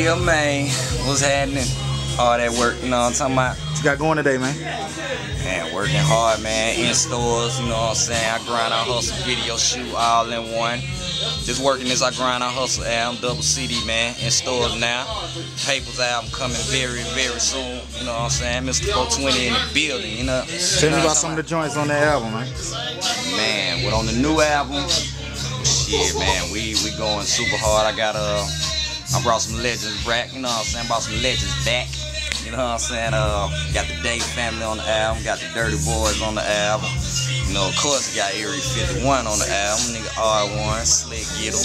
Yeah, man. What's happening? All that work, you know what I'm talking about? What you got going today, man? Man, working hard, man. In stores, you know what I'm saying? I grind, I hustle, video shoot, all in one. Just working this I grind, I hustle album, double CD, man. In stores now. Papers album coming very, very soon. You know what I'm saying? Mr. 420 in the building, you know? Tell me about some of the joints on that album, man. Man, what on the new album? Shit, man, we we going super hard. I got uh, I brought some legends back. You know what I'm saying? Brought some legends back. You know what I'm saying? Uh, got the Dave family on the album. Got the Dirty Boys on the album. You know, of course, got Area 51 on the album. Nigga R1, Slick Gittle.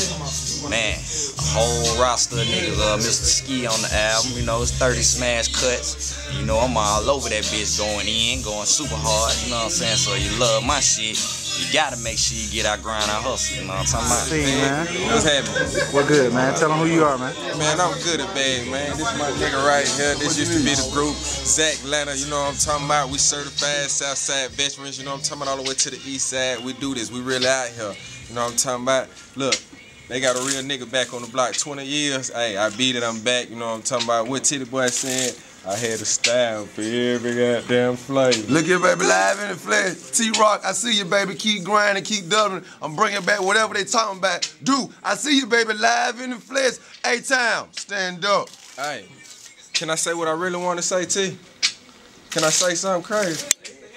Man, a whole roster of niggas. Uh, Mr. Ski on the album. You know, it's 30 smash cuts. You know, I'm all over that bitch going in, going super hard. You know what I'm saying? So you love my shit. You gotta make sure you get out grind, out hustle. You know what I'm talking about? See, man. What's happening? What good, man? Tell them who you are, man. Man, I'm good at bag, man. This my nigga right here. This used to be the group. Zach Leonard, you know what I'm talking about? We certified Southside veterans, you know what I'm talking about? All the way to the east side. We do this. We really out here. You know what I'm talking about? Look, they got a real nigga back on the block 20 years. Hey, I beat it, I'm back. You know what I'm talking about? What Titty Boy saying? I had a style for every goddamn flavor. Look at baby, live in the flesh. T-Rock, I see you, baby. Keep grinding, keep doubling. I'm bringing back whatever they talking about. Do, I see you, baby, live in the flesh. A-Town, stand up. Hey, can I say what I really want to say, T? Can I say something crazy?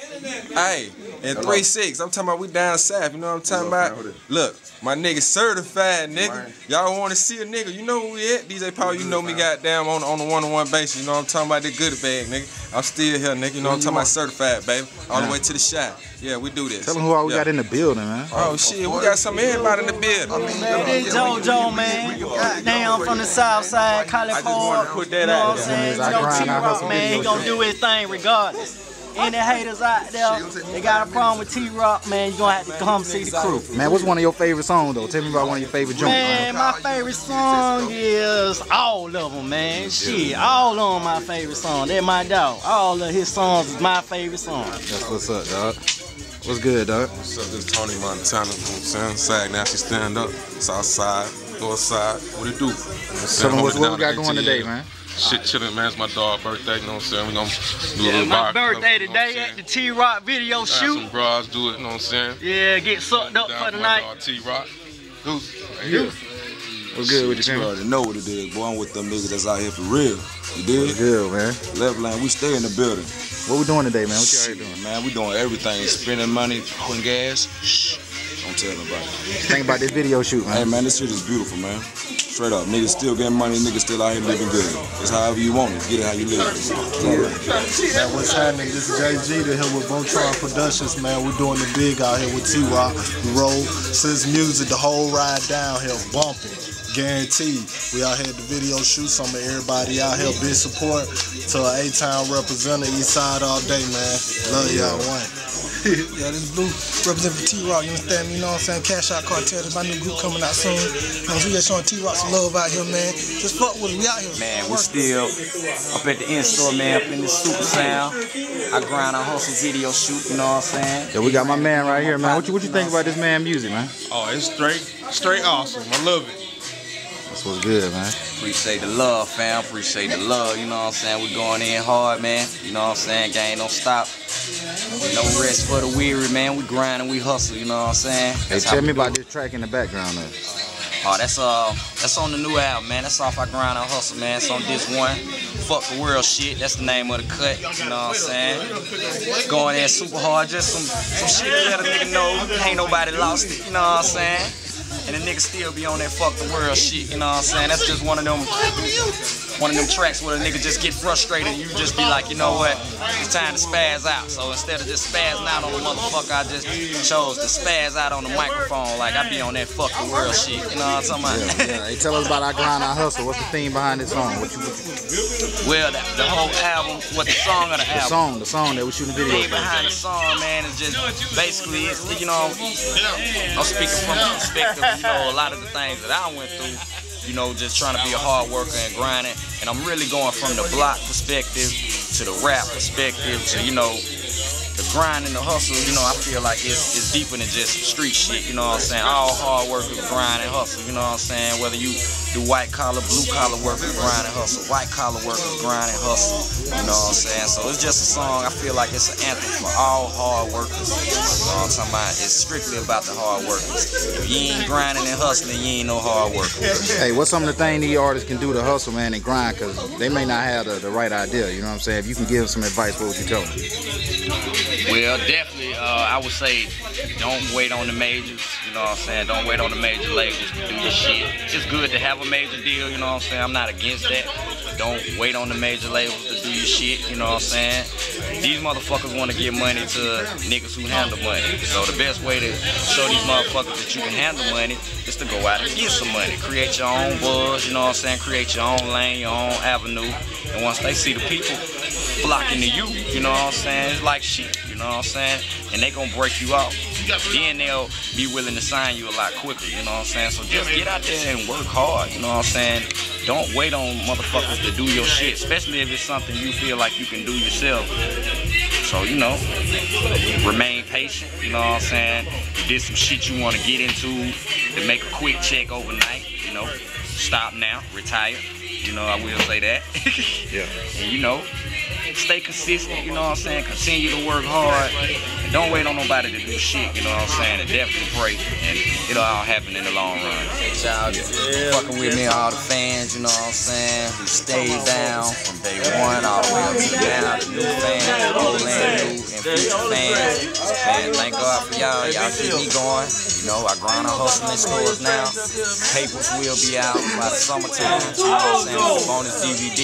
Hey, in 3-6, I'm talking about we down south, you know what I'm talking about? Look, my nigga certified, nigga. Y'all want to see a nigga, you know who we at? DJ Paul, you know me goddamn on, on the one-on-one basis, you know what I'm talking about? The good bag, nigga. I'm still here, nigga, you know what I'm talking about? Certified, baby. All the way to the shot. Yeah, we do this. Tell them who all we Yeah. got in the building, man. Oh, oh shit, we got some everybody in the building. Man, this JoJo, man. Goddamn, from the south side, California. just wanted to put that you know out what I'm saying? You I know, grind, I T-Rock, man, he videos. gonna do his thing regardless. Any haters out there, they got a problem with T-Rock, man, you're gonna have to come see the crew. Man, what's one of your favorite songs, though? Tell me about one of your favorite joints, Man, man. my favorite song is all of them, man. Shit, all of them my favorite song. They're my dog. All of his songs is my favorite song. That's what's up, dog. What's good, dog? What's up, this is Tony Montana, you know what I'm saying? Sag now, she stand up. South side, north side, what it do? You know what I'm Tell saying? them what's, Hold it what we got going today, man. Shit chillin', man. It's my dog's birthday, you know what I'm saying? We gonna do a Yeah, little my bar birthday you know what I'm today at the T-Rock video Got shoot. some bras do it, you know what I'm saying? Yeah, get sucked up for the night. T-Rock. Goose. Goose. What's good with you, You man? already know what it is, boy. I'm with them niggas that's out here for real. You did? What's good, man? Left line, we stay in the building. What we doing today, man? What you out here doing? Man, we doing everything. Spending money, putting gas. Shh. Don't tell nobody. Think about this video shoot, Hey, man. man, this shit is beautiful, man. Straight up. Niggas still getting money, niggas still out here living good. It's however you want it. Get it how you live. Man, what's happening? This is JG to here with Voltron Productions, man. We're doing the big out here with T-Rock. Roll, since music, the whole ride down here, bumping. Guaranteed. We out here at the video shoot. Some of everybody out here, big support to our A-Town representative, East Side all day, man. Love y'all, one. Yeah, this blue represent for T-Rock, you understand me? You know what I'm saying? Cash Out Cartel, that's my new group coming out soon. You know, we just showing T-Rock some love out here, man. Just fuck with us, we out here. Man, we still up at the in-store, man, up in the super sound. I grind, I hustle video shoot, you know what I'm saying? Yeah, we got my man right here, man. What you what you think about this man music, man? Oh, it's straight, straight awesome. I love it. That's what's good, man. Appreciate the love, fam. Appreciate the love, you know what I'm saying? We're going in hard, man. You know what I'm saying? Game don't stop. No rest for the weary, man. We grind and we hustle, you know what I'm saying? Hey, That's how tell me about it. this track in the background, though. Oh, that's uh, that's on the new album, man. That's off our grind and hustle, man. It's on this one. Fuck the world shit. That's the name of the cut. You know what I'm saying? Going in super hard, just some some shit to let a nigga know ain't nobody lost it. You know what I'm saying? And the nigga still be on that fuck the world shit. You know what I'm saying? That's just one of them. One of them tracks where a nigga just get frustrated and you just be like, you know what, it's time to spaz out. So instead of just spazzing out on the motherfucker, I just chose to spaz out on the microphone. Like I be on that fuck the world shit. You know what I'm talking about? Yeah, hey, tell us about our grind, our hustle. What's the theme behind this song? What you, what you Well, the, the whole album, what the song of the the album. song, the song that we shooting the video. thing behind the song, man, is just basically, you know, I'm speaking from the perspective, you know, a lot of the things that I went through, you know, just trying to be a hard worker and grinding. And I'm really going from the block perspective to the rap perspective to, you know, grind and the hustle, you know, I feel like it's, it's deeper than just street shit, you know what I'm saying? All hard workers grind and hustle, you know what I'm saying? Whether you do white collar, blue collar workers grind and hustle. White collar workers grind and hustle. You know what I'm saying? So it's just a song. I feel like it's an anthem for all hard workers. You know what I'm talking about? It's strictly about the hard workers. If you ain't grinding and hustling, you ain't no hard worker. Hey, what's some of the things these artists can do to hustle, man, and grind? Because they may not have the, the right idea. You know what I'm saying? If you can give them some advice, what would you tell them? Well, definitely, uh, I would say don't wait on the majors. You know what I'm saying? Don't wait on the major labels to do your shit. It's good to have a major deal. You know what I'm saying? I'm not against that. Don't wait on the major labels to do your shit. You know what I'm saying? These motherfuckers want to give money to niggas who handle money. So the best way to show these motherfuckers that you can handle money is to go out and get some money. Create your own buzz. You know what I'm saying? Create your own lane, your own avenue. And once they see the people flocking to you, you know what I'm saying? It's like shit, know what I'm saying? And they gonna break you off. Then they'll be willing to sign you a lot quicker, you know what I'm saying? So just get out there and work hard, you know what I'm saying? Don't wait on motherfuckers to do your shit, especially if it's something you feel like you can do yourself. So, you know, remain patient, you know what I'm saying? You did some shit you wanna get into to make a quick check overnight, you know, stop now, retire. You know, I will say that. Yeah. And you know, stay consistent, you know what I'm saying? Continue to work hard. And don't wait on nobody to do shit, you know what I'm saying? And definitely pray. And it'll all happen in the long run. Shout out to fucking with me, all the fans, you know what I'm saying? Who stayed down from day one all the way up to now, the new fans, old and new, and future fans. God for y'all. Y'all keep me going. You know, I grind on hustling in stores now. Papers will be out by the summertime. You know what I'm saying? With the bonus DVD.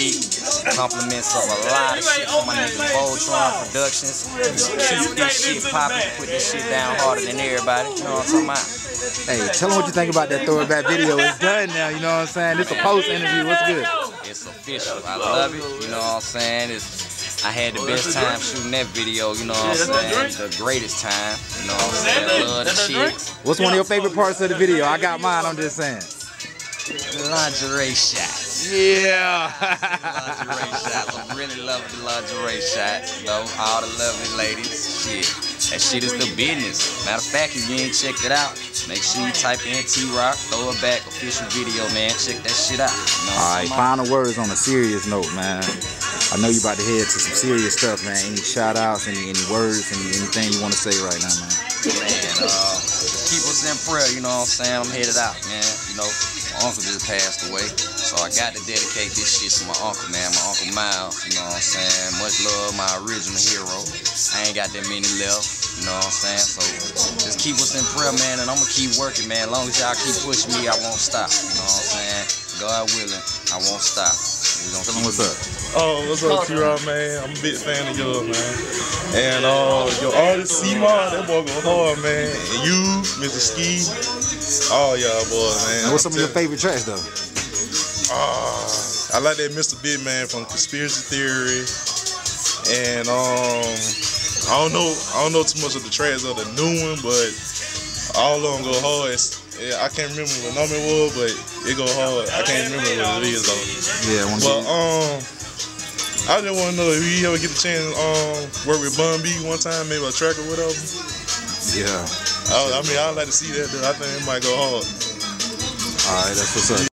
Compliments of a lot of shit from my nigga Voltron Productions. Keep this shit popping, put this shit down harder than everybody. You know what I'm talking about? Hey, tell them what you think about that throwback video. It's done now, you know what I'm saying? It's a post interview. What's good? It's official. I love it. You know what I'm saying? It's, I had the best time shooting that video. You know what I'm saying? The greatest time. You know what I'm saying? I love the chicks. What's one of your favorite parts of the video? I got mine, I'm just saying. Lingerie shots. Yeah. lingerie shots. I really love the lingerie shots. You know, all the lovely ladies. Shit. That shit is the business. Matter of fact, if you ain't checked it out, make sure you type in T-Rock, throw it back, official video, man. Check that shit out. You know All right, final words on a serious note, man. I know you about to head to some serious stuff, man. Any shout outs, any, any words, any, anything you want to say right now, man? Man, uh, keep us in prayer, you know what I'm saying? I'm headed out, man. You know, my uncle just passed away. So I got to dedicate this shit to my uncle, man. My uncle Miles, you know what I'm saying? Much love, my original hero. I ain't got that many left, you know what I'm saying? So just keep us in prayer, man, and I'm gonna keep working, man. As long as y'all keep pushing me, I won't stop, you know what I'm saying? God willing, I won't stop. We gonna Tell keep what's up. Oh, what's up, T-Rock, man? I'm a big fan of yours, man. And uh, your artist, C-Mar, that boy go hard, man. And you, Mr. Ski, all y'all boys, man. And what's some of your favorite tracks, though? Uh, I like that Mr. Big Man from Conspiracy Theory. And um, I don't know, I don't know too much of the tracks of the new one, but all of them go hard. It's, yeah, I can't remember what number it was, but it go hard. I can't remember what it is though. Yeah, one But um, I just want to know if you ever get the chance um work with Bun B one time, maybe a track or whatever. Yeah. I, I mean, I'd like to see that. Though. I think it might go hard. All right, that's what's up.